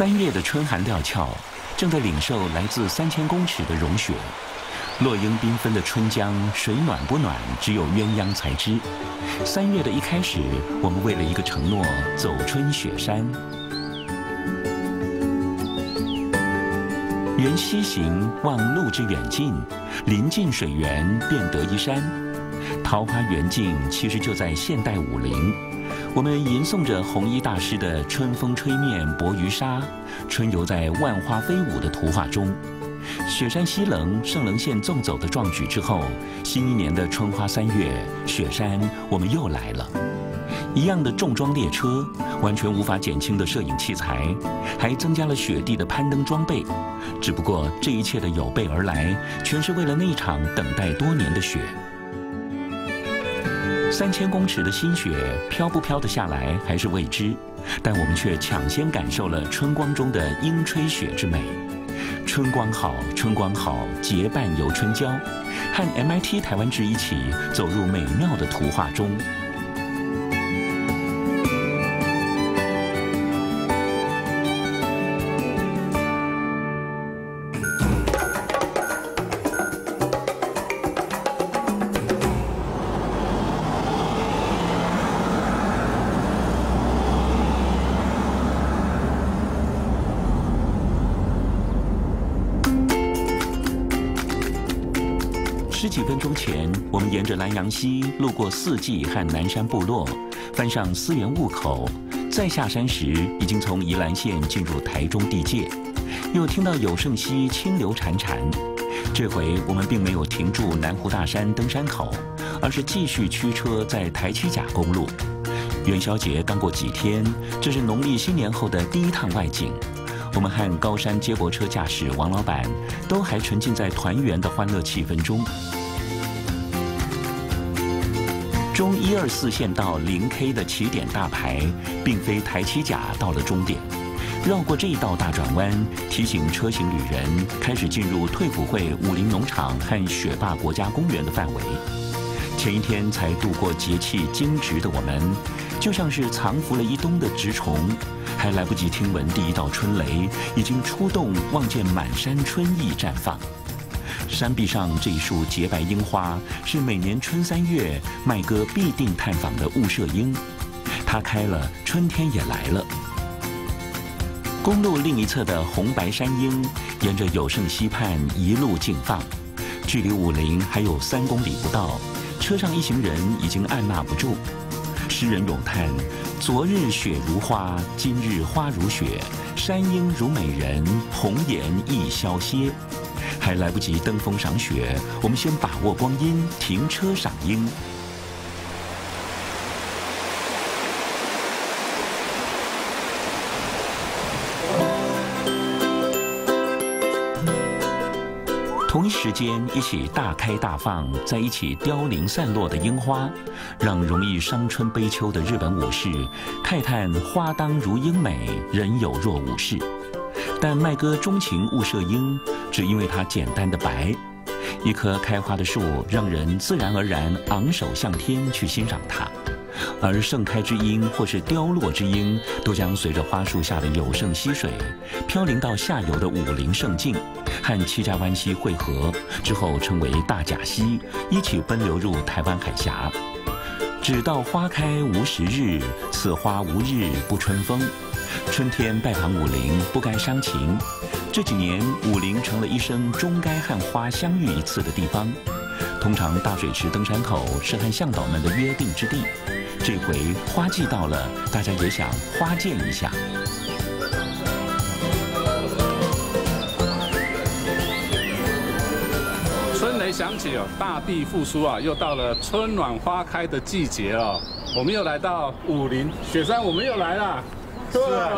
三月的春寒料峭，正在领受来自三千公尺的融雪。落英缤纷的春江，水暖不暖，只有鸳鸯才知。三月的一开始，我们为了一个承诺，走春雪山。缘西行，望路之远近，临近水源，便得一山。桃花源境，其实就在现代武陵。我们吟诵着红衣大师的“春风吹面薄于纱，春游在万花飞舞”的图画中，雪山西棱圣棱线纵走的壮举之后，新一年的春花三月，雪山我们又来了。一样的重装列车，完全无法减轻的摄影器材，还增加了雪地的攀登装备。只不过这一切的有备而来，全是为了那场等待多年的雪。三千公尺的新雪飘不飘得下来还是未知，但我们却抢先感受了春光中的樱吹雪之美。春光好，春光好，结伴游春郊，和 MIT 台湾志一起走入美妙的图画中。沿着南阳溪路过四季和南山部落，翻上思源雾口，再下山时已经从宜兰县进入台中地界，又听到有胜溪清流潺潺。这回我们并没有停驻南湖大山登山口，而是继续驱车在台七甲公路。元宵节刚过几天，这是农历新年后的第一趟外景。我们和高山接驳车驾驶王老板都还沉浸在团圆的欢乐气氛中。中一二四线道零 K 的起点大牌，并非台七甲到了终点，绕过这一道大转弯，提醒车行旅人开始进入退辅会武林农场和雪霸国家公园的范围。前一天才度过节气惊蛰的我们，就像是藏伏了一冬的蛰虫，还来不及听闻第一道春雷，已经出动望见满山春意绽放。山壁上这一束洁白樱花，是每年春三月麦哥必定探访的雾社樱。它开了，春天也来了。公路另一侧的红白山樱，沿着有胜溪畔一路竞放，距离武陵还有三公里不到。车上一行人已经按捺不住，诗人咏叹：昨日雪如花，今日花如雪，山樱如美人，红颜亦消歇。还来不及登峰赏雪，我们先把握光阴，停车赏樱。同一时间，一起大开大放，在一起凋零散落的樱花，让容易伤春悲秋的日本武士慨叹：花当如樱美，人有若武士。但麦哥钟情雾社樱，只因为它简单的白。一棵开花的树，让人自然而然昂首向天去欣赏它；而盛开之樱或是凋落之樱，都将随着花树下的有胜溪水，飘零到下游的武陵胜境，和七家湾溪汇合之后，称为大甲溪，一起奔流入台湾海峡。只道花开无十日，此花无日不春风。春天拜访武陵，不该伤情。这几年，武陵成了一生终该和花相遇一次的地方。通常大水池登山口是和向导们的约定之地。这回花季到了，大家也想花见一下。春雷响起哦，大地复苏啊，又到了春暖花开的季节哦。我们又来到武陵雪山，我们又来了。是啊，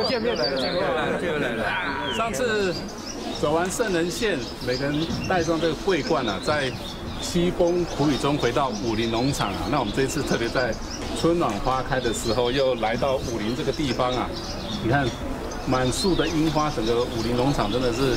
又见面了，又见面了，又见面了。上次走完圣人线，每个人带上这个桂冠啊，在凄风苦雨中回到武林农场啊。那我们这次特别在春暖花开的时候，又来到武林这个地方啊。你看，满树的樱花，整个武林农场真的是。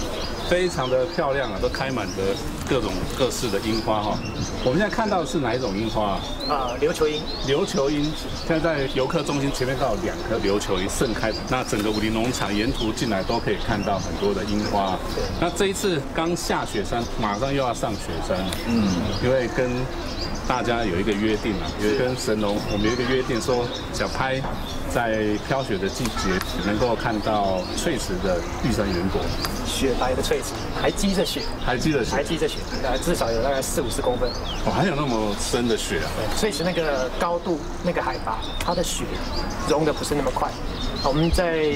非常的漂亮啊，都开满着各种各式的樱花哈。我们现在看到的是哪一种樱花啊？啊，琉球樱。琉球樱，现在在游客中心前面刚好两棵琉球樱盛开。那整个武林农场沿途进来都可以看到很多的樱花。那这一次刚下雪山，马上又要上雪山。嗯，因为跟大家有一个约定啊，有跟神农我们有一个约定，说想拍在飘雪的季节能够看到翠池的玉山圆柏。雪白的翠池，还积着雪，还积着雪，还积着雪，呃，至少有大概四五十公分。哦，还有那么深的雪啊！对，翠池那个高度、那个海拔，它的雪融的不是那么快。我们在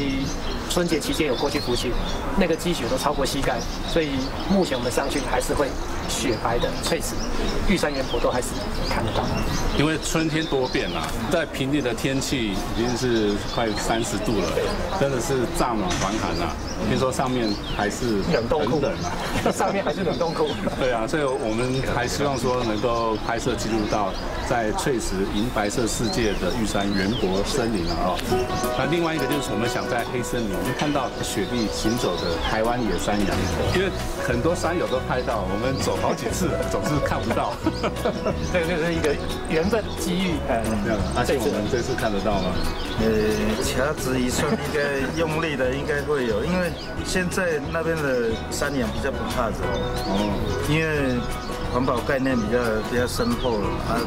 春节期间有过去浮雪，那个积雪都超过膝盖，所以目前我们上去还是会雪白的翠池，玉山圆柏都还是看得到。因为春天多变啦，在平地的天气已经是快三十度了，真的是乍暖还寒啊。听说上面还是冷冻库啊，上面还是冷冻库。对啊，所以我们还希望说能够拍摄记录到在翠石银白色世界的玉山圆柏森林啊。那另外一个就是我们想在黑森林看到雪地行走的台湾野山羊，因为很多山友都拍到，我们走好几次了，总是看不到。这个就是一个缘分机遇。嗯。而且我们这次看得到吗？呃，掐指一算，应该用力的应该会有，因为。现在那边的山羊比较不怕走，哦，因为环保概念比较比较深厚了，啊，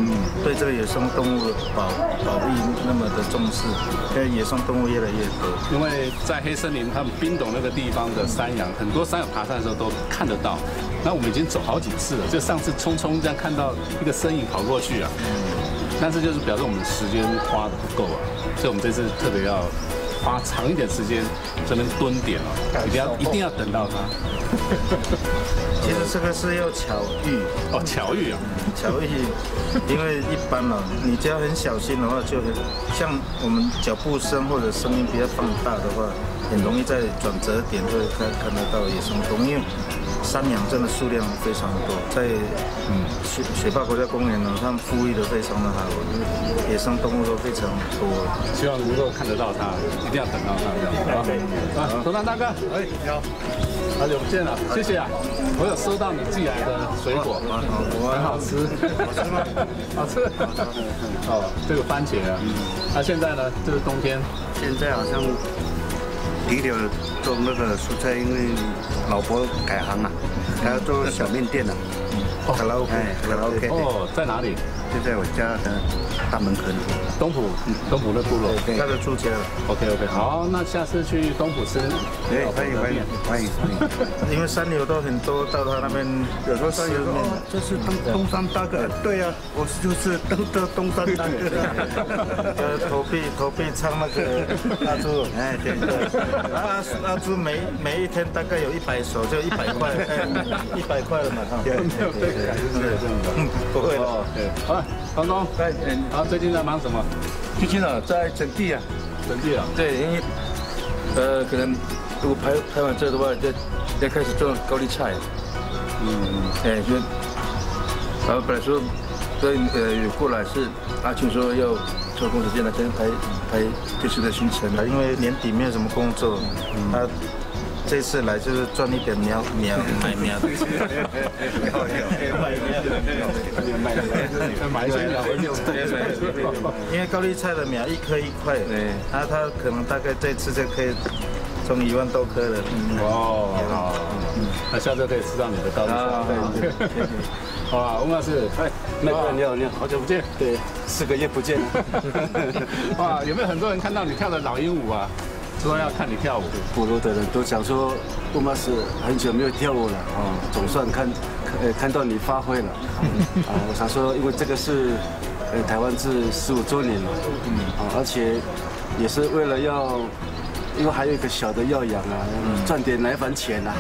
对这个野生动物保保育那么的重视，现在野生动物越来越多。因为在黑森林，他们冰斗那个地方的山羊，很多山友爬山的时候都看得到。那我们已经走好几次了，就上次匆匆这样看到一个身影跑过去啊，但是就是表示我们时间花的不够啊，所以我们这次特别要。花长一点时间，才能蹲点哦，一定要一定要等到它。其实这个是要巧遇哦，巧遇啊，巧遇，因为一般嘛，你只要很小心的话，就像我们脚步声或者声音比较放大的话，很容易在转折点会看看得到野生动物。山羊真的数量非常多，在嗯雪雪霸国家公园呢，它们富裕的非常的好，野生动物都非常多。希望能够看得到它，一定要等到它这样。啊，啊，头南大哥，哎，你好，好久不见了，谢谢啊。我有收到你寄来的水果，很好。吃，好。吃吗？好吃。哦，这个番茄啊，那现在呢？这是冬天，现在好像。停留种那个蔬菜，因为老婆改行了，她要做小面店了。卡拉 OK，卡拉 OK。哦，在哪里？就在我家的大门口。东浦，东浦的部落。他的住家了。OK OK，好，那下次去东浦吃。对，欢迎欢迎欢迎欢迎。因为山友都很多，到他那边有时候山友说，这是东东山大哥。对呀，我就是东的东山大哥。呃，投币投币唱那个 阿朱，哎对对。阿阿朱每每一天大概有一百首，就一百块，一百块了嘛。对对对，是这样的。嗯，不会哦。对，好，刚刚，哎，啊，最近在忙什么？最近啊，在整地啊，整地啊。对，因为，呃，可能如果拍拍完这的话，再再开始种高丽菜。嗯嗯。哎，就，然后本来说，所以呃有过来是阿庆说要抽空时间来先拍拍这次的行程啊，因为年底没有什么工作，他。这次来就是赚一点苗苗买苗的钱，买苗，因为高丽菜的苗一颗一块，那他可能大概这次就可以种一万多颗了。哦，好，那下次可以吃到你的高丽菜。好啊，翁老师，哎，你好，你好，你好，好久不见，对，四个月不见。哇，有没有很多人看到你跳的老鹰舞啊？说要看你跳舞，普罗的人都想说，布马斯很久没有跳舞了啊，总算看，呃，看到你发挥了 啊。我想说，因为这个是，呃，台湾是十五周年嘛，嗯，啊，而且也是为了要因为还有一个小的要养啊，赚点奶粉钱啊。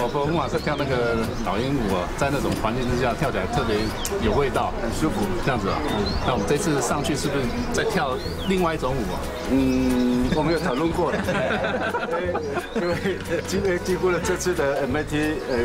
我和吴老师跳那个老鹰舞啊，在那种环境之下跳起来特别有味道，很舒服。这样子啊，那我们这次上去是不是在跳另外一种舞啊？嗯，我们有讨论过了，因为因为经过了这次的 MIT 呃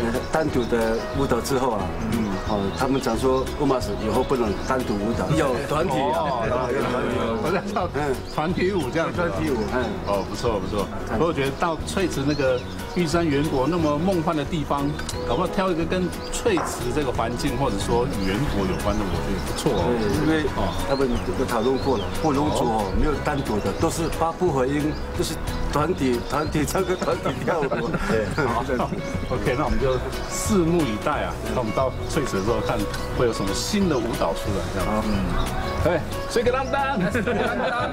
呃单独的舞蹈之后啊，嗯，哦，他们常说乌马斯以后不能单独舞蹈，有团体啊，有团体，我在跳嗯团体舞这样，团体舞，嗯，哦，不错不错。不过我觉得到翠池那个玉山园国那么梦幻的地方，搞不好挑一个跟翠池这个环境或者说园国有关的，我觉得不错哦。对，因为哦，他们有讨论过了，火龙族哦没有单独的，都是八部合音，就是团体团体唱歌，团体跳舞。对，好，OK，那我们就拭目以待啊。那我们到翠池的时候，看会有什么新的舞蹈出来，这样。嗯，对，水个当当，水个当当，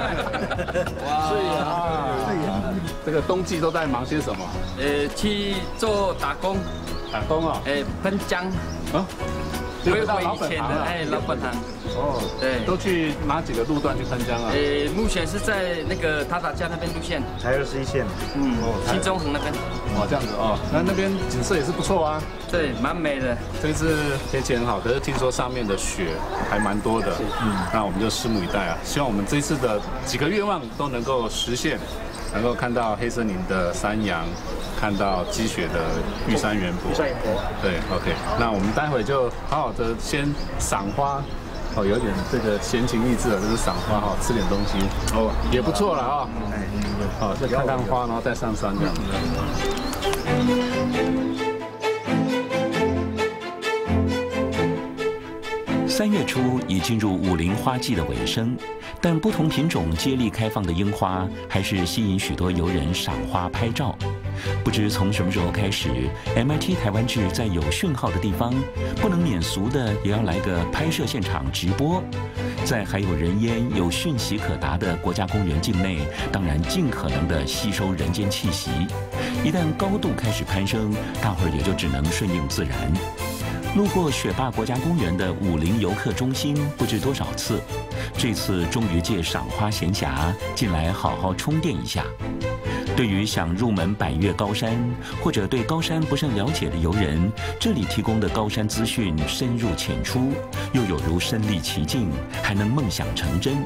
哇，所以啊，这个冬季都在忙些什么？呃，去做打工，打工啊，哎，喷浆，啊，回到以前的哎，老本行。哦，对，都去哪几个路段去参加啊？呃，目前是在那个塔塔家那边路线，台二十一线，嗯，哦，新中横那边。哦，这样子哦，那那边景色也是不错啊。对，蛮美的。这次天气很好，可是听说上面的雪还蛮多的。嗯，那我们就拭目以待啊！希望我们这次的几个愿望都能够实现，能够看到黑森林的山羊，看到积雪的玉山园博。玉山园博。对，OK。那我们待会就好好的先赏花。哦，有点这个闲情逸致的，就是赏花哈，吃点东西哦，也不错了啊。哎好，再看看花，然后再上山这样。三月初已进入武陵花季的尾声，但不同品种接力开放的樱花还是吸引许多游人赏花拍照。不知从什么时候开始，MIT 台湾志在有讯号的地方，不能免俗的也要来个拍摄现场直播。在还有人烟、有讯息可达的国家公园境内，当然尽可能的吸收人间气息。一旦高度开始攀升，大伙儿也就只能顺应自然。路过雪霸国家公园的武陵游客中心不知多少次，这次终于借赏花闲暇进来好好充电一下。对于想入门百越高山或者对高山不甚了解的游人，这里提供的高山资讯深入浅出，又有如身历其境，还能梦想成真。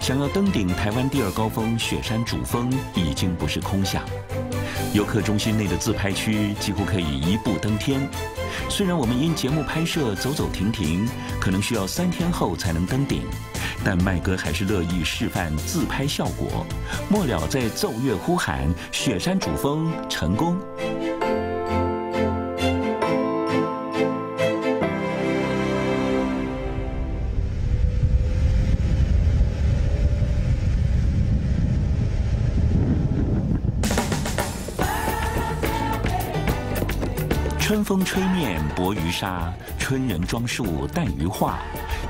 想要登顶台湾第二高峰雪山主峰，已经不是空想。游客中心内的自拍区几乎可以一步登天。虽然我们因节目拍摄走走停停，可能需要三天后才能登顶。但麦哥还是乐意示范自拍效果，末了在奏乐呼喊“雪山主峰成功”。春风吹面薄于纱，春人装束淡于画。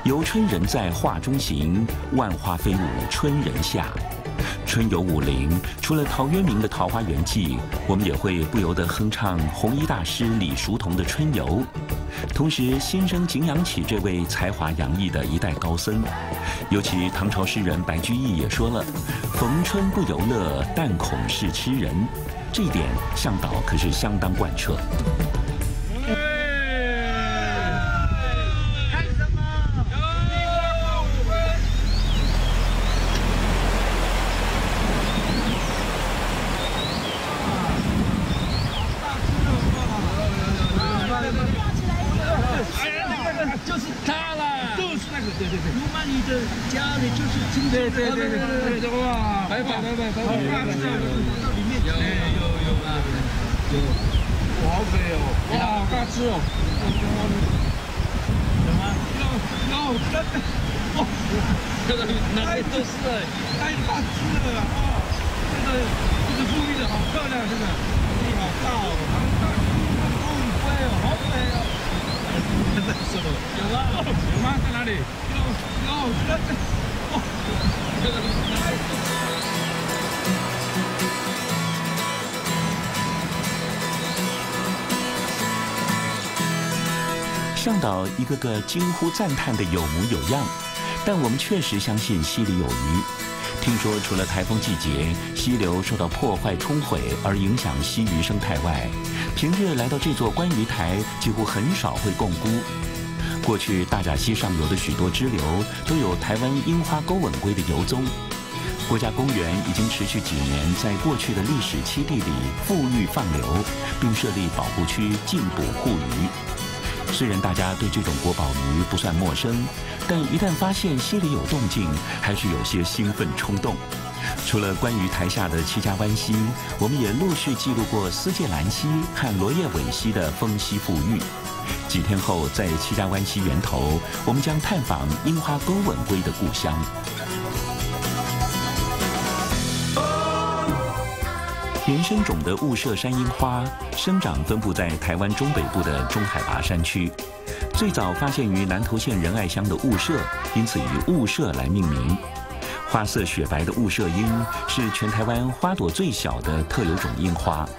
游春人在画中行，万花飞舞春人下。春游武陵，除了陶渊明的《桃花源记》，我们也会不由得哼唱红衣大师李叔同的《春游》，同时心生敬仰起这位才华洋溢的一代高僧。尤其唐朝诗人白居易也说了：“逢春不游乐，但恐是痴人。”这一点向导可是相当贯彻。个个惊呼赞叹的有模有样，但我们确实相信溪里有鱼。听说除了台风季节溪流受到破坏冲毁而影响溪鱼生态外，平日来到这座观鱼台几乎很少会共估。过去大闸溪上游的许多支流都有台湾樱花钩吻龟的游踪。国家公园已经持续几年在过去的历史栖地里复育放流，并设立保护区禁捕护鱼。虽然大家对这种国宝鱼不算陌生，但一旦发现溪里有动静，还是有些兴奋冲动。除了关于台下的七家湾溪，我们也陆续记录过思界兰溪和罗叶尾溪的丰溪富裕。几天后，在七家湾溪源头，我们将探访樱花钩吻龟的故乡。原生种的雾社山樱花生长分布在台湾中北部的中海拔山区，最早发现于南投县仁爱乡的雾社，因此以雾社来命名。花色雪白的雾社樱是全台湾花朵最小的特有种樱花，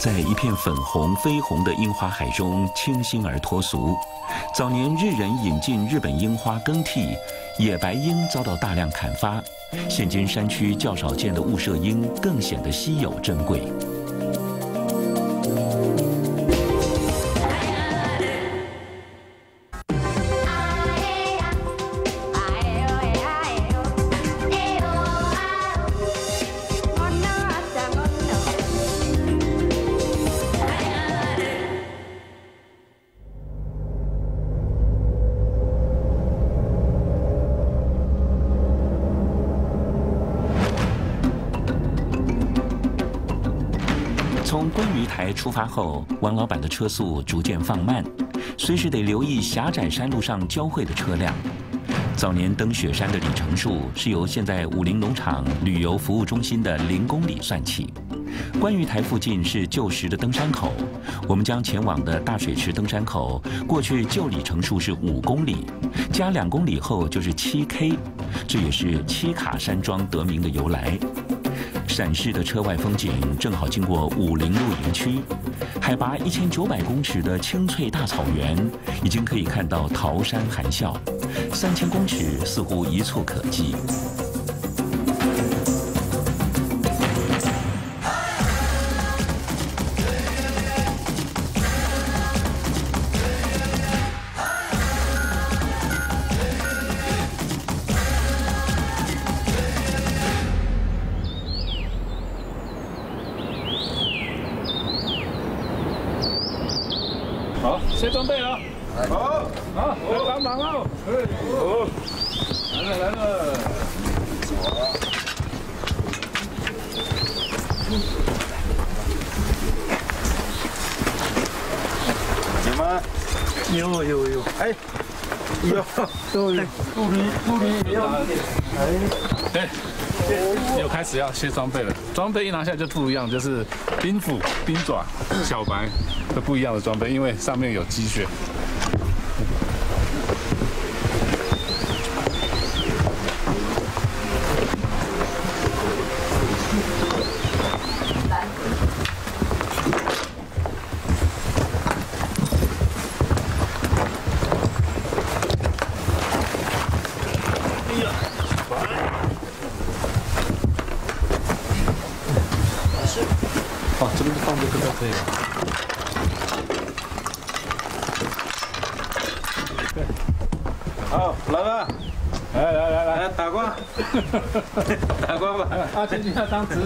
在一片粉红绯红的樱花海中清新而脱俗。早年日人引进日本樱花更替，野白樱遭到大量砍伐。现今山区较少见的雾社鹰更显得稀有珍贵。出发后，王老板的车速逐渐放慢，随时得留意狭窄山路上交汇的车辆。早年登雪山的里程数是由现在武林农场旅游服务中心的零公里算起。观鱼台附近是旧时的登山口，我们将前往的大水池登山口，过去旧里程数是五公里，加两公里后就是七 K，这也是七卡山庄得名的由来。闪示的车外风景正好经过武陵露营区，海拔一千九百公尺的青翠大草原，已经可以看到桃山含笑，三千公尺似乎一触可及。来了来了。有吗？有有有，哎，有，都有，肚里肚里也要对，又开始要卸装备了。装备一拿下就不一样，就是冰斧、冰爪、小白的不一样的装备，因为上面有积雪。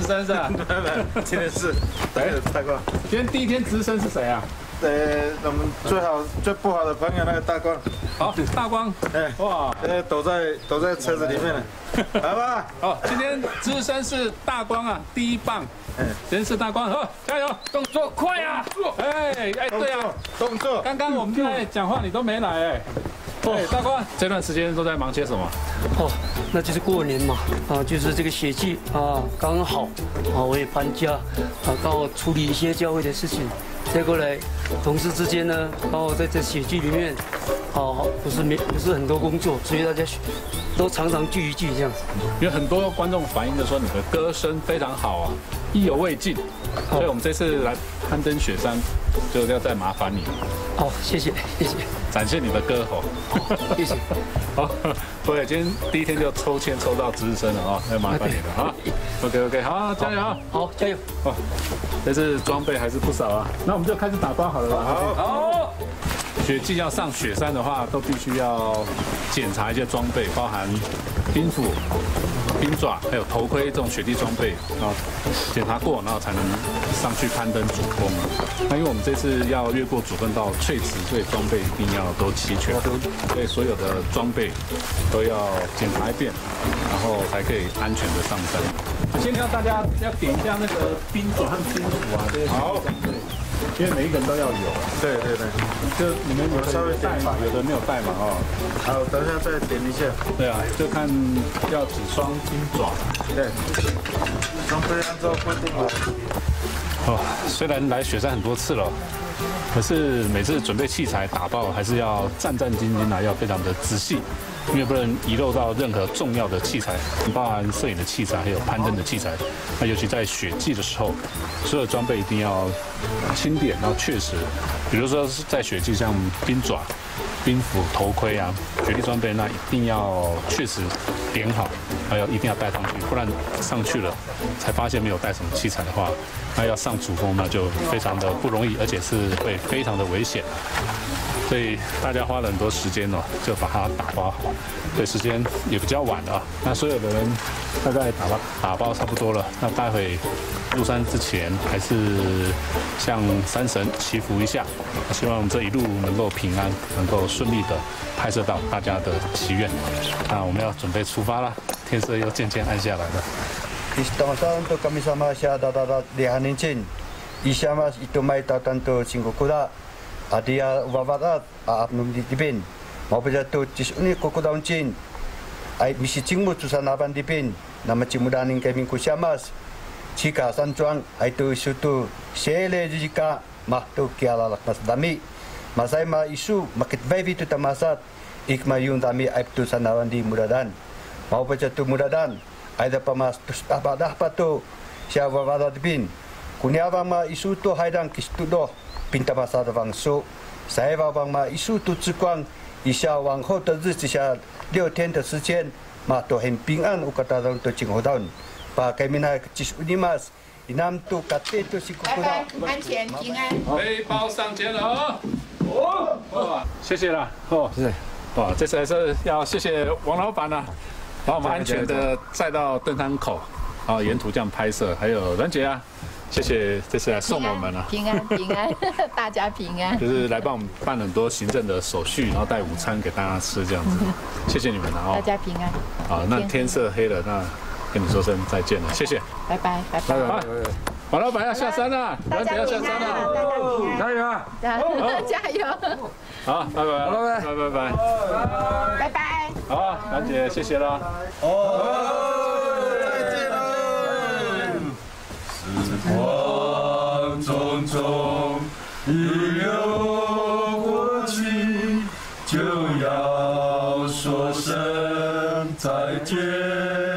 是吧？来来，今天是，来打光。今天第一天值日生是谁啊？呃，我们最好最不好的朋友那个大光，好，大光。哎，哇，呃，躲在躲在车子里面了，来吧。好，今天资深是大光啊，第一棒。哎，先是大光，好，加油，动作快啊！哎哎，对啊，动作，刚刚我们在讲话，你都没来哎。对，大官，这段时间都在忙些什么？哦，那就是过年嘛，啊，就是这个雪季啊，刚好啊，我也搬家，啊，刚好处理一些教会的事情，再过来，同事之间呢，刚好在这雪季里面，啊，不是没不是很多工作，所以大家都常常聚一聚这样。子。有很多观众反映的说你的歌声非常好啊，意犹未尽，所以我们这次来攀登雪山，就要再麻烦你。了，好，谢谢谢谢，展现你的歌喉。谢谢。好，各位，今天第一天就抽签抽到值日生了啊，那麻烦你了啊。OK OK，好，加油啊！好，加油！哦，这次装备还是不少啊。那我们就开始打包好了吧？好。好。雪季要上雪山的话，都必须要检查一些装备，包含冰斧、冰爪，还有头盔这种雪地装备啊，检查过，然后才能上去攀登主峰。那因为我们这次要越过主峰到翠池，所以装备一定要都齐全，所以所有的装备都要检查一遍，然后才可以安全的上山。先让大家要点一下那个冰爪和冰斧啊，这些好。因为每一个人都要有，对对对，就你们有稍微带嘛，有的没有带嘛，哦。好，等一下再点一下。对啊，就看要几双金爪。对，装备按照规定了。哦，虽然来雪山很多次了，可是每次准备器材打包还是要战战兢兢啊，要非常的仔细。因为不能遗漏到任何重要的器材，包含摄影的器材，还有攀登的器材。那尤其在雪季的时候，所有装备一定要清点，然后确实，比如说是在雪季，像冰爪、冰斧、头盔啊，雪地装备那一定要确实点好，还要一定要带上去，不然上去了才发现没有带什么器材的话，那要上主峰那就非常的不容易，而且是会非常的危险。所以大家花了很多时间哦，就把它打包好。对，时间也比较晚了。那所有的人大概打包打包差不多了。那待会入山之前，还是向山神祈福一下，希望这一路能够平安，能够顺利的拍摄到大家的祈愿。那我们要准备出发了，天色又渐渐暗下来了。Adia wawarat apnum di dipin mau pada tu tis uni koko daun chin ai misi cingmu tu sana ban dipin nama cimudaning kami kusiamas jika san chuang ai tu sutu sele jika mah tu kiala lak mas dami. Masai ma isu makit baby tu tamasat ik mayun dami ai tu sana ban di muradan. Mau pada tu muradan ai da pamas tu apa dah patu sia wawarat dipin kunyava ma isu tu haidang kistudo 并他妈杀的方说，塞瓦邦嘛，一速度之光，以下往后的日子下六天的时间，嘛都很平安，我个大人都今后到，把改名还继续你嘛，你们都感觉都是拜拜，安全平安。背包上前了啊！哦，谢谢了，哦，谢谢。哇，这次还是要谢谢王老板呐，把我们安全的载到登山口，啊，沿途这样拍摄，还有阮姐啊。谢谢，这次来送我们了。平安平安，大家平安。就是来帮我们办很多行政的手续，然后带午餐给大家吃这样子。谢谢你们了哦。大家平安。好，那天色黑了，那跟你说声再见了，谢谢。拜拜拜拜。马老板要下山了，大家要下山了，加油啊！加油加油。好，拜拜拜拜拜拜拜拜拜。好，兰姐，谢谢了。哦。望匆匆，一流过去，就要说声再见。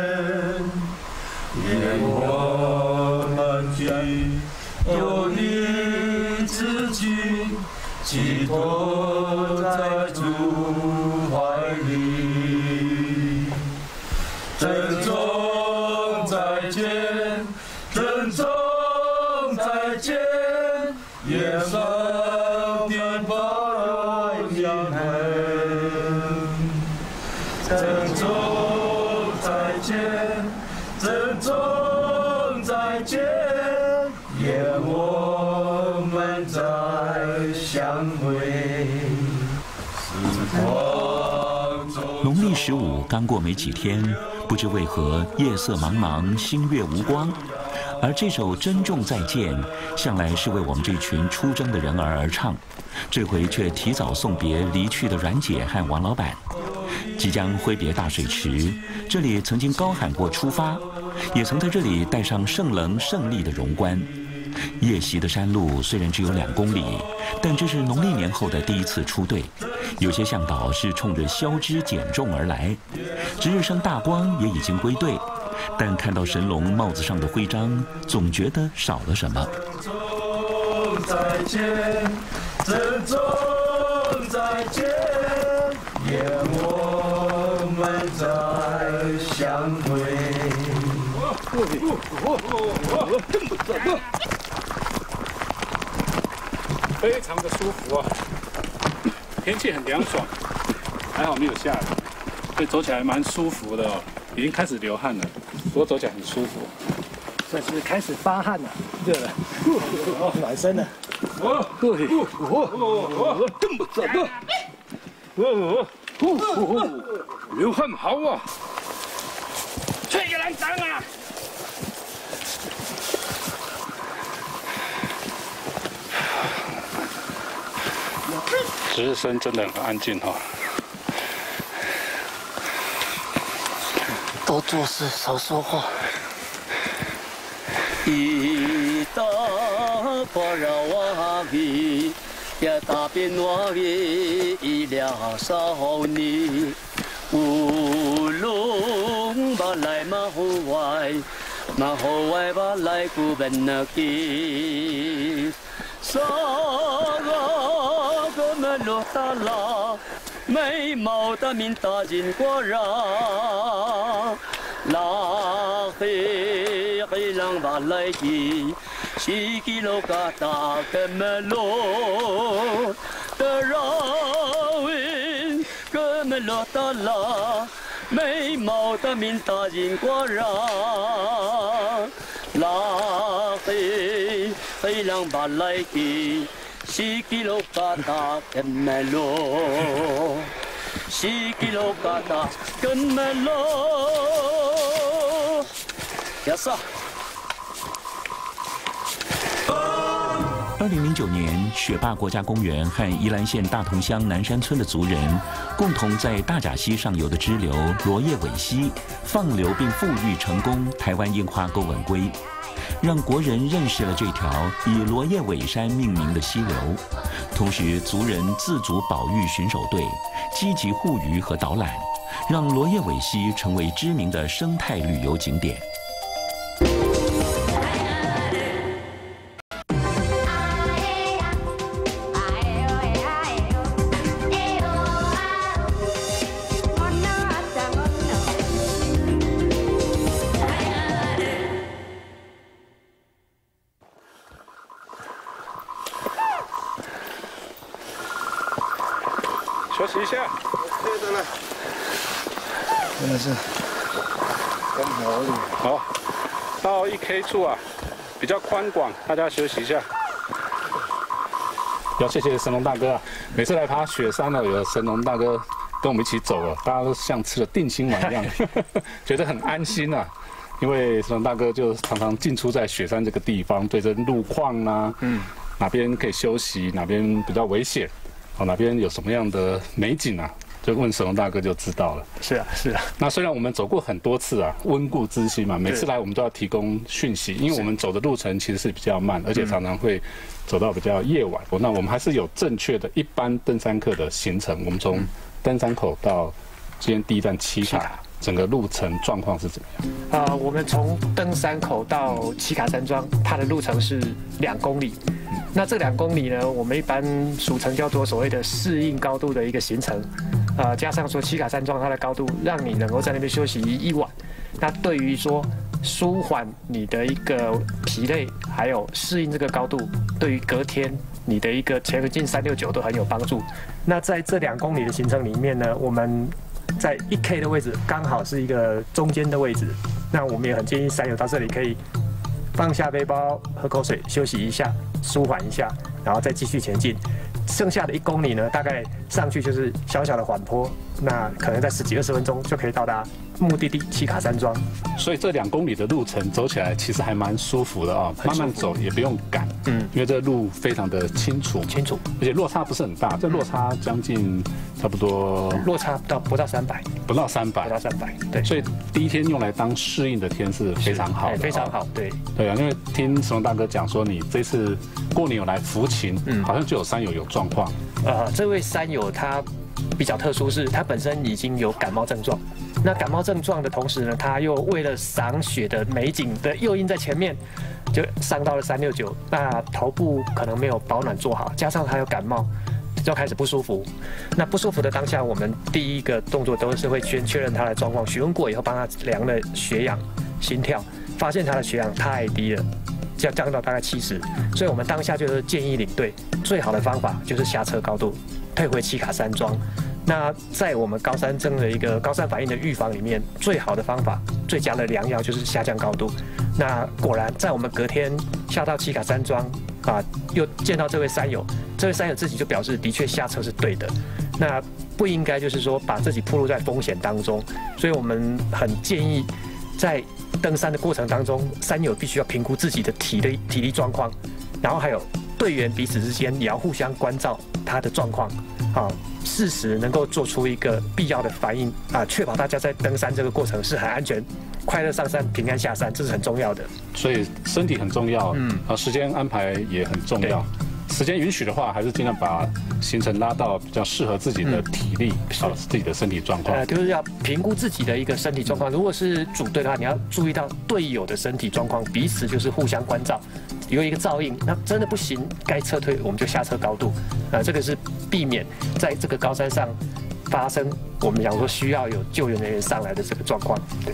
农历十五刚过没几天，不知为何夜色茫茫，星月无光。而这首《珍重再见》向来是为我们这群出征的人儿而唱，这回却提早送别离去的阮姐和王老板，即将挥别大水池。这里曾经高喊过出发，也曾在这里带上圣棱胜利的荣冠。夜袭的山路虽然只有两公里，但这是农历年后的第一次出队。有些向导是冲着消脂减重而来，值日生大光也已经归队。但看到神龙帽子上的徽章，总觉得少了什么。再见，珍重再见，也我们再相会。非常的舒服啊，天气很凉爽，还好没有下雨，所以走起来蛮舒服的、哦，已经开始流汗了。不过走起来很舒服。算是开始发汗了，热了，哦，暖身了。哦，对，哦哦哦，这么怎么？哦哦哦，流汗好啊！吹个蓝掌啊！值日生真的很安静哈、多做事，少说话。一大把绕瓦米，一大边瓦米一两少年，乌龙把来马后外，马后外把来古本那基，沙个个么罗达拉。美貌的民大金国人，拉黑黑浪把来的，西吉罗嘎达个么罗的绕云个么罗达拉，美貌的民大金国人，拉黑黑浪把来的。Si kilo kata kemelo si kilo kata kemelo yasa 二零零九年，雪霸国家公园和宜兰县大同乡南山村的族人共同在大甲溪上游的支流罗叶尾溪放流并复育成功台湾樱花钩吻龟，让国人认识了这条以罗叶尾山命名的溪流。同时，族人自主保育巡守队积极护渔和导览，让罗叶尾溪成为知名的生态旅游景点。大家休息一下。要谢谢神龙大哥啊！每次来爬雪山呢，有神龙大哥跟我们一起走啊，大家都像吃了定心丸一样，觉得很安心啊。因为神龙大哥就常常进出在雪山这个地方，对着路况啊，嗯，哪边可以休息，哪边比较危险，哦，哪边有什么样的美景啊，就问沈龙大哥就知道了。是啊，是啊。那虽然我们走过很多次啊，温故知新嘛，每次来我们都要提供讯息，因为我们走的路程其实是比较慢，而且常常会走到比较夜晚。那我们还是有正确的一般登山客的行程。我们从登山口到今天第一站七卡，整个路程状况是怎么样？啊、我们从登山口到七卡山庄，它的路程是两公里。那这两公里呢，我们一般俗称叫做所谓的适应高度的一个行程。呃，加上说七卡山庄它的高度，让你能够在那边休息一晚。那对于说舒缓你的一个疲累，还有适应这个高度，对于隔天你的一个前进三六九都很有帮助。那在这两公里的行程里面呢，我们在一 K 的位置刚好是一个中间的位置，那我们也很建议山友到这里可以放下背包，喝口水，休息一下，舒缓一下，然后再继续前进。剩下的一公里呢，大概上去就是小小的缓坡，那可能在十几二十分钟就可以到达目的地七卡山庄。所以这两公里的路程走起来其实还蛮舒服的啊，慢慢走也不用赶，嗯，因为这路非常的清楚，清楚，而且落差不是很大，这落差将近差不多落差不到不到三百，不到三百，不到三百，对，所以第一天用来当适应的天是非常好的，哎非常好，对，对啊，因为听成龙大哥讲说，你这次过年有来扶琴，嗯，好像就有山友有状况，呃，这位山友他比较特殊，是他本身已经有感冒症状。那感冒症状的同时呢，他又为了赏雪的美景的诱因在前面，就上到了三六九。那头部可能没有保暖做好，加上他有感冒，就开始不舒服。那不舒服的当下，我们第一个动作都是会先确认他的状况，询问过以后帮他量了血氧、心跳。发现他的血氧太低了，降降到大概七十，所以我们当下就是建议领队最好的方法就是下车高度，退回七卡山庄。那在我们高山症的一个高山反应的预防里面，最好的方法、最佳的良药就是下降高度。那果然在我们隔天下到七卡山庄啊，又见到这位山友，这位山友自己就表示，的确下车是对的。那不应该就是说把自己暴露在风险当中，所以我们很建议在登山的过程当中，山友必须要评估自己的体力体力状况，然后还有队员彼此之间也要互相关照他的状况，啊，适时能够做出一个必要的反应啊，确保大家在登山这个过程是很安全、快乐上山、平安下山，这是很重要的。所以身体很重要，嗯，啊，时间安排也很重要。时间允许的话，还是尽量把行程拉到比较适合自己的体力，啊，自己的身体状况。呃，就是要评估自己的一个身体状况。如果是组队的话，你要注意到队友的身体状况，彼此就是互相关照，有一个照应。那真的不行，该撤退我们就下车高度。呃，这个是避免在这个高山上发生我们讲说需要有救援人员上来的这个状况。对。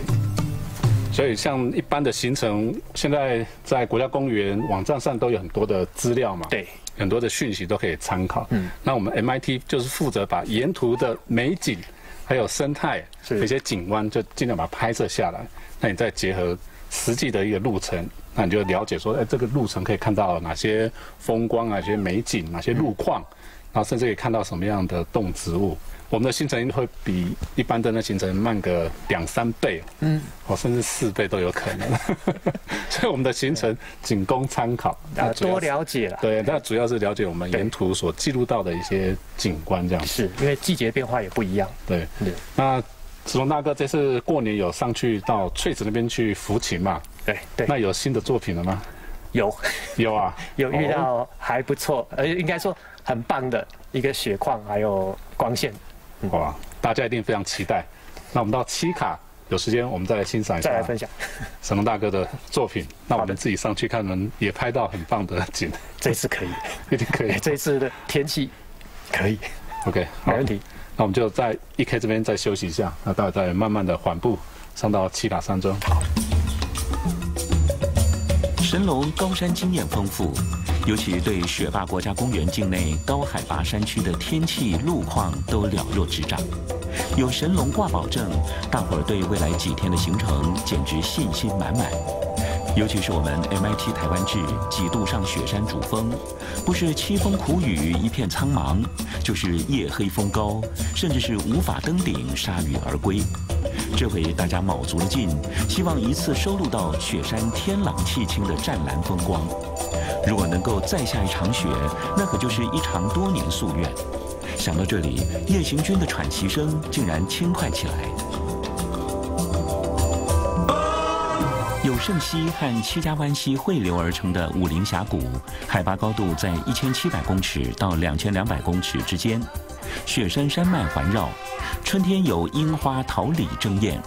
所以，像一般的行程，现在在国家公园网站上都有很多的资料嘛。对。很多的讯息都可以参考。嗯，那我们 MIT 就是负责把沿途的美景，还有生态，有些景观就尽量把它拍摄下来。那你再结合实际的一个路程，那你就了解说，哎，这个路程可以看到哪些风光啊，哪些美景，哪些路况，然后甚至可以看到什么样的动植物。我们的行程会比一般的那行程慢个两三倍，嗯，哦，甚至四倍都有可能。所以我们的行程仅供参考，啊，多了解了。对，那主要是了解我们沿途所记录到的一些景观，这样。是因为季节变化也不一样。对对。那子龙大哥这次过年有上去到翠子那边去浮琴嘛？对对。那有新的作品了吗？有，有啊，有遇到还不错，呃，应该说很棒的一个雪况，还有光线。哇，大家一定非常期待。那我们到七卡有时间，我们再来欣赏一下，再来分享神龙大哥的作品。那我们自己上去看，能也拍到很棒的景。这次可以，一定可以。这次的天气可以，OK，没问题。那我们就在一 K 这边再休息一下，那待会再慢慢的缓步上到七卡山庄。神龙高山经验丰富。尤其对雪霸国家公园境内高海拔山区的天气路况都了若指掌，有神龙挂保证，大伙儿对未来几天的行程简直信心满满。尤其是我们 MIT 台湾志几度上雪山主峰，不是凄风苦雨一片苍茫，就是夜黑风高，甚至是无法登顶铩羽而归。这回大家卯足了劲，希望一次收录到雪山天朗气清的湛蓝风光。如果能够再下一场雪，那可就是一场多年夙愿。想到这里，夜行军的喘息声竟然轻快起来。有圣溪和七家湾溪汇流而成的武陵峡谷，海拔高度在一千七百公尺到两千两百公尺之间，雪山山脉环绕。春天有樱花桃李争艳，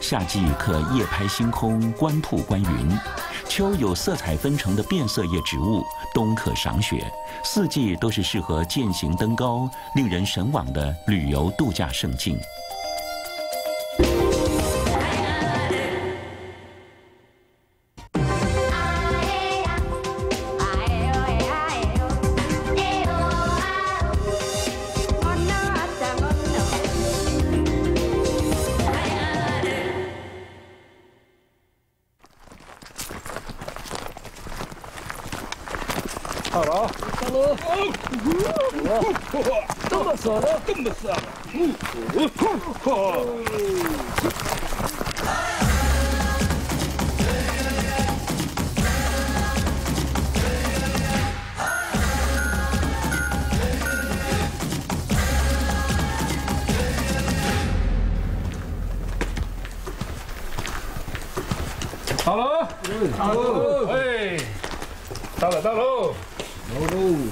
夏季可夜拍星空，观瀑观云。秋有色彩纷呈的变色叶植物，冬可赏雪，四季都是适合践行登高、令人神往的旅游度假胜境。爽的，这么爽！嗯，好了，好了，哎，到了，到喽！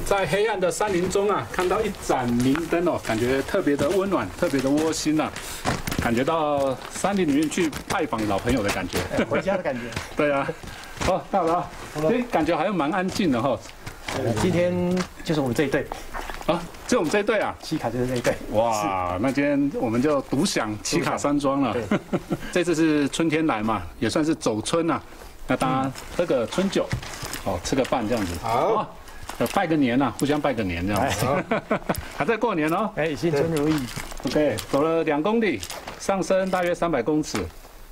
在黑暗的山林中啊，看到一盏明灯哦，感觉特别的温暖，特别的窝心呐，感觉到山林里面去拜访老朋友的感觉，回家的感觉。对啊，好到了，哎，感觉好像蛮安静的哈。今天就是我们这一队，啊，就我们这一队啊，七卡就是这一队。哇，那今天我们就独享七卡山庄了。这次是春天来嘛，也算是走春呐。那大家喝个春酒，哦，吃个饭这样子。好，呃拜个年呐，互相拜个年这样子。还在过年哦。哎，新春如意。OK，走了两公里，上升大约三百公尺，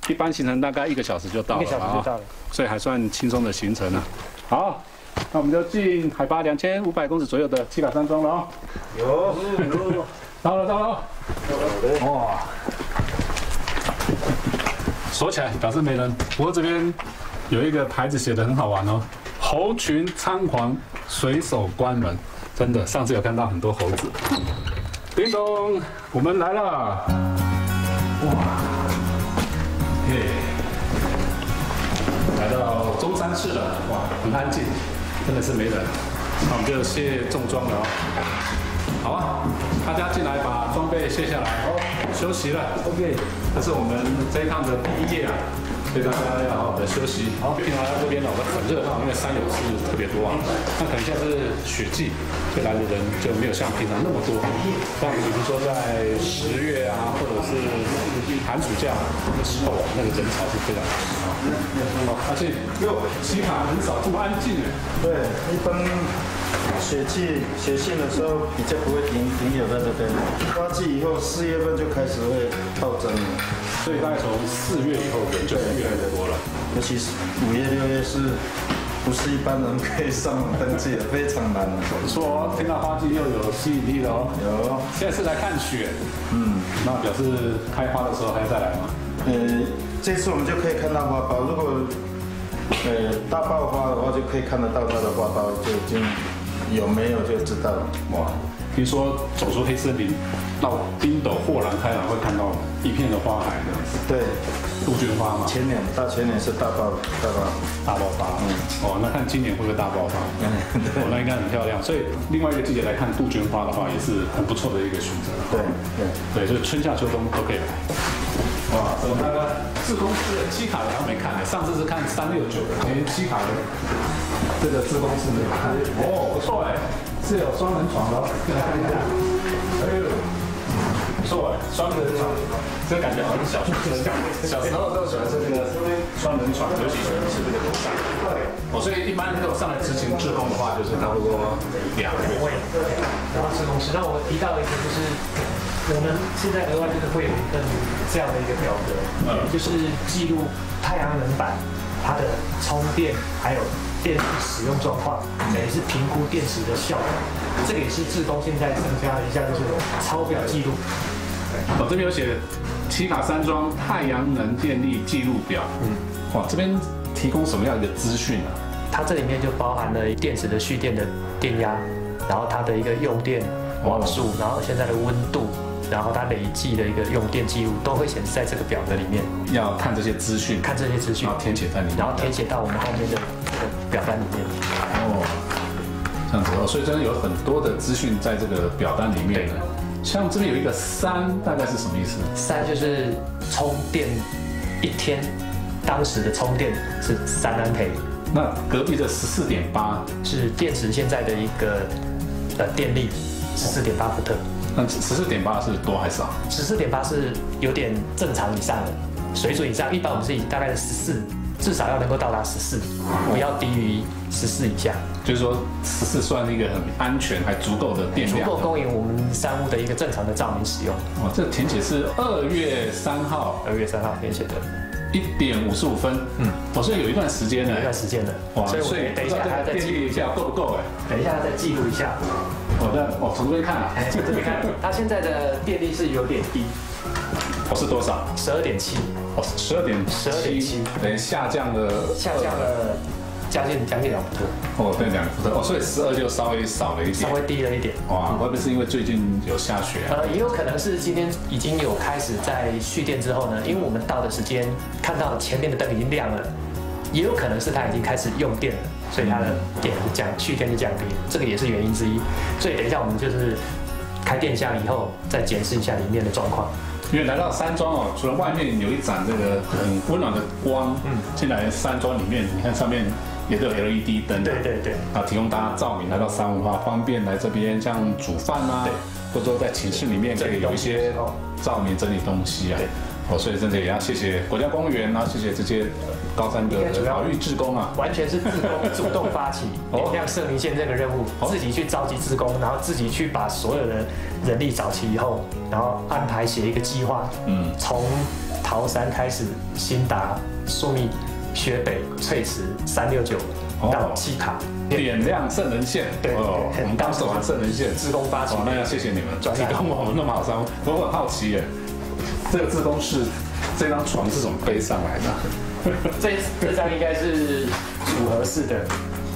一般行程大概一个小时就到了。一个小时就到了啊，所以还算轻松的行程啊。好，那我们就进海拔两千五百公尺左右的七卡山庄了哦。有，到了到了。哇，锁起来表示没人。不过这边有一个牌子写的很好玩哦，猴群仓皇，随手关门。真的，上次有看到很多猴子。叮咚，我们来了！哇，耶！来到中山市了，哇，很安静，真的是没人。那我们就卸重装了哦。好啊，大家进来把装备卸下来哦，休息了。OK，这是我们这一趟的第一夜啊，所以大家要好好的休息。好，平常来这边老的很热闹，因为山友是特别多啊。那可能现在是雪季，所以来的人就没有像平常那么多。像比如说在十月啊，或者是寒暑假的时候，那个人潮是非常多啊。好，而且哟，西卡很少这么安静哎。对，一般雪季雪信的时候比较不会停停留在这边，花季以后四月份就开始会暴增了，所以大概从四月以后人就越来越多了。尤其是五月六月是。不是一般人可以上网登记的，非常难。不错哦，听到花季又有吸引力了哦。有，现在是来看雪，嗯，那表示开花的时候还要再来吗？呃，这次我们就可以看到花苞，如果呃大爆发的话，就可以看得到它的花苞就已经有没有就知道了。哇，听说走出黑森林到冰斗豁然开朗，会看到一片的花海的。对，杜鹃花嘛。前年大前年是大爆大爆大爆发，嗯，哦，那看今年会不会大爆发？嗯，哦，那应该很漂亮。所以另外一个季节来看杜鹃花的话，也是很不错的一个选择。对对对，就是春夏秋冬都可以来。哇，我们那个自公司的七卡的还没看呢，上次是看三六九的，连七卡的这个自公司没有看。哦，不错哎，是有双人床的来看一下。哎呦，不错哎，双人床，这感觉好像小学生，小时候都喜欢这个双人床，尤其喜欢吃这个楼上。哦，所以一般如果上来执行志工的话，就是差不多两个月。然后是公司，那我提到一个就是，我们现在额外就是会有一份这样的一个表格，嗯，就是记录太阳能板它的充电还有电力使用状况，也是评估电池的效果。这个也是志工现在增加了一项，就是抄表记录。哦，这边有写七卡山庄太阳能电力记录表。嗯，哇，这边提供什么样的资讯啊？它这里面就包含了电池的蓄电的电压，然后它的一个用电瓦数，然后现在的温度，然后它累计的一个用电记录都会显示在这个表格里面。要看这些资讯，看这些资讯，然后填写在里面，然后填写到我们后面的这个表单里面。哦，这样子哦，所以真的有很多的资讯在这个表单里面呢。像这边有一个三，大概是什么意思？三就是充电一天，当时的充电是三安培。那隔壁的十四点八是电池现在的一个呃电力，十四点八伏特。那十四点八是多还是少？十四点八是有点正常以上的水准以上，一般我们是以大概的十四，至少要能够到达十四，不要低于十四以下。就是说十四算一个很安全还足够的电量，足够供应我们三屋的一个正常的照明使用。哦，这填写是二月三号，二月三号填写的。一点五十五分，嗯，哦，所以有一段时间呢，有一段时间的，哇，所以我等一下还要再记录一下够不够哎？等一下再记录一下。哦，那哦，从这边看啊，哎，这边看，它现在的电力是有点低，哦，是多少？十二点七，哦，十二点十二点七，等于下降了，下降了将近将近两伏特。哦，对，两伏特，哦，所以十二就稍微少了一点，稍微低了一点。哇，会不会是因为最近有下雪？呃，也有可能是今天已经有开始在蓄电之后呢，因为我们到的时间看到前面的灯已经亮了，也有可能是它已经开始用电了，所以它的点是降，蓄电是降低，这个也是原因之一。所以等一下我们就是开电箱以后再检视一下里面的状况。因为来到山庄哦，除了外面有一盏这个很温暖的光，嗯，进来山庄里面，你看上面。也都有 LED 灯，对对对，啊，提供大家照明。来到三文化方便来这边，像煮饭啊，或者说在寝室里面可以有一些照明整理东西啊。哦，所以真的也要谢谢国家公园，然后谢谢这些高山的保育志工啊，完全是自工 主动发起点亮圣林线这个任务，自己去召集志工，然后自己去把所有的人力找齐以后，然后安排写一个计划，嗯，从桃山开始，新达、苏密、雪北、翠池、三六九到七塔。点亮圣人线，对，哦，我们刚走完圣人线，自工发起，哦，那要谢谢你们，提供我们那么好商。我很好奇耶，这个自工是这张床是怎么背上来的？这这张应该是组合式的，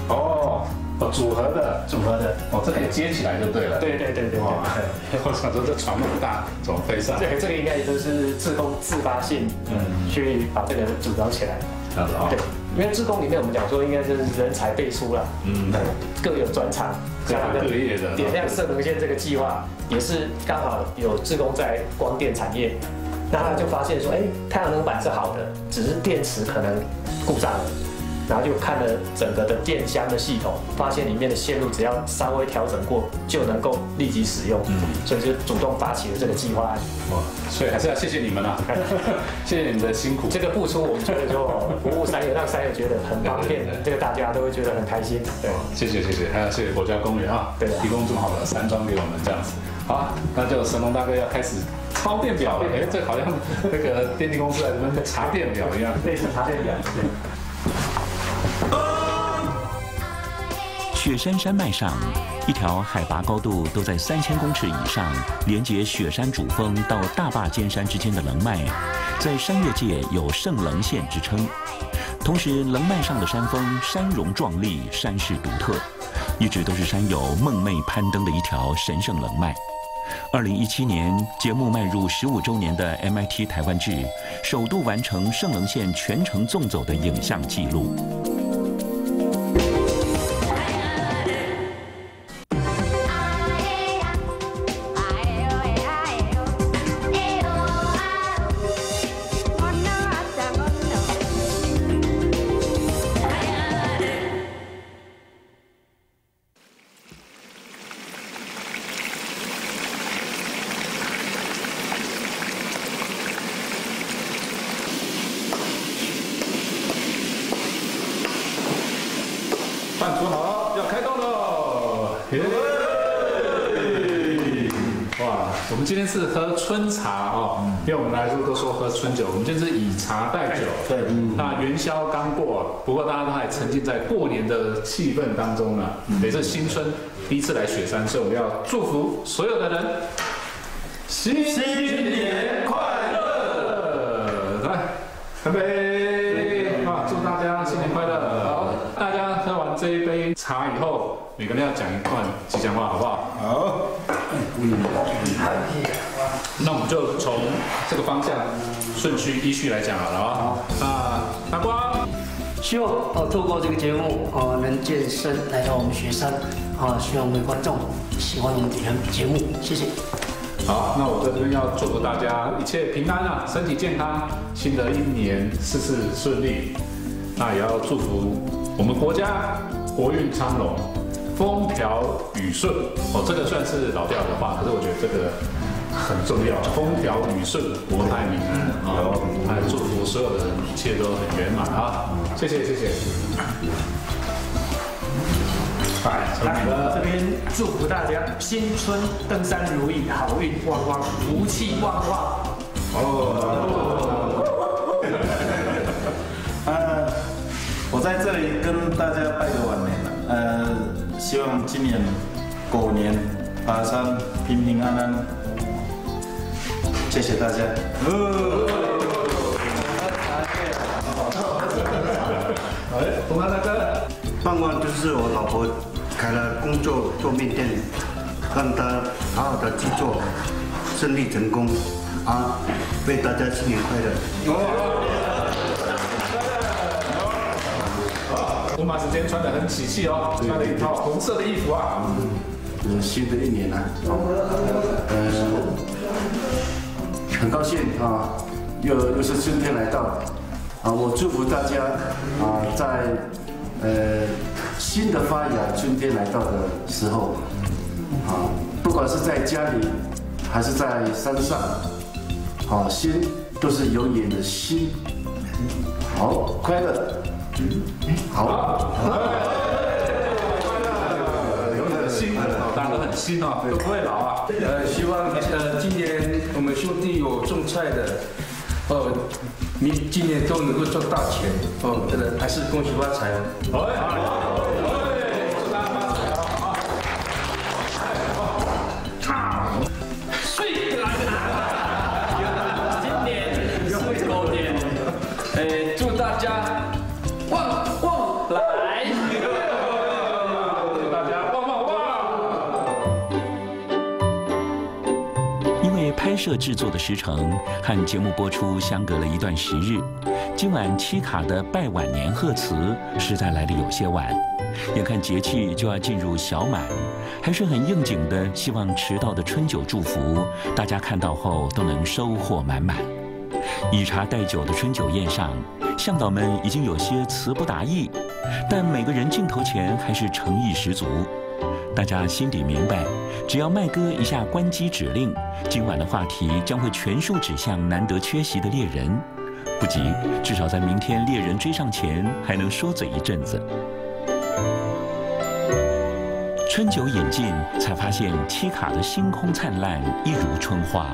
哦，哦，组合的，组合的，哦，这可以接起来就对了。对对对对。哇，我想说这床那么大，怎么飞上？对，这个应该也就是自工自发性，嗯，去把这个组装起来。对，因为自工里面我们讲说，应该是人才辈出了，嗯，各有专长，各行各业的。点亮射能线这个计划，也是刚好有自工在光电产业，那他就发现说，哎，太阳能板是好的，只是电池可能故障了。然后就看了整个的电箱的系统，发现里面的线路只要稍微调整过就能够立即使用，嗯所以就主动发起了这个计划案。哇，所以还是要谢谢你们啊，谢谢你们的辛苦。这个付出，我们觉得说服务三友，让三友觉得很方便，这个大家都会觉得很开心。对，谢谢谢谢，还要谢谢国家公园啊，对，提供这么好的山庄给我们这样子。好，那就神龙大哥要开始抄电表了。哎，这好像那个电力公司在什么查电表一样，类似查电表。对。雪山山脉上，一条海拔高度都在三千公尺以上、连接雪山主峰到大坝尖山之间的棱脉，在山岳界有“圣棱线”之称。同时，棱脉上的山峰山容壮丽，山势独特，一直都是山友梦寐攀登的一条神圣棱脉。二零一七年，节目迈入十五周年的 MIT 台湾志，首度完成圣棱线全程纵走的影像记录。过年的气氛当中呢。也是新春第一次来雪山，所以我们要祝福所有的人新年快乐！来，干杯！啊，祝大家新年快乐！好，大家喝完这一杯茶以后，每个人要讲一段吉祥话，好不好？好。那我们就从这个方向顺序依序来讲好了啊。那大光，希望哦透过这个节目哦能健身来到我们雪山啊，希望我们的观众喜欢我们的节目，谢谢。好，那我这边要祝福大家一切平安啊，身体健康，新的一年事事顺利。那也要祝福我们国家国运昌隆。风调雨顺哦，这个算是老调的话，可是我觉得这个很重要。风调雨顺，国泰民安啊！还祝福所有的人一切都很圆满啊！谢谢谢谢。来，这边祝福大家新春登山如意，好运旺旺，福气旺旺。哦。呃，我在这里跟大家拜个晚年了，呃。希望今年狗年爬山平平安安，谢谢大家。哎，东安大哥，傍晚就是我老婆开了工作做面店，让她好好的去做，顺利成功啊！为大家新年快乐。我马时间穿的很喜气哦，穿了一套红色的衣服啊。嗯，新的一年呢，呃，很高兴啊，又又是春天来到啊，我祝福大家啊，在呃新的发芽春天来到的时候啊，不管是在家里还是在山上，啊，心都是有眼的心。好，快乐。好。新，很新啊，都不会老啊。呃，希望呃今年我们兄弟有种菜的，哦，明今年都能够赚大钱哦，真的还是恭喜发财哦。今摄制作的时程和节目播出相隔了一段时日，今晚七卡的拜晚年贺词实在来得有些晚。眼看节气就要进入小满，还是很应景的，希望迟到的春酒祝福大家看到后都能收获满满。以茶代酒的春酒宴上，向导们已经有些词不达意，但每个人镜头前还是诚意十足。大家心底明白，只要麦哥一下关机指令，今晚的话题将会全数指向难得缺席的猎人。不急，至少在明天猎人追上前，还能说嘴一阵子。春酒饮尽，才发现七卡的星空灿烂，一如春花。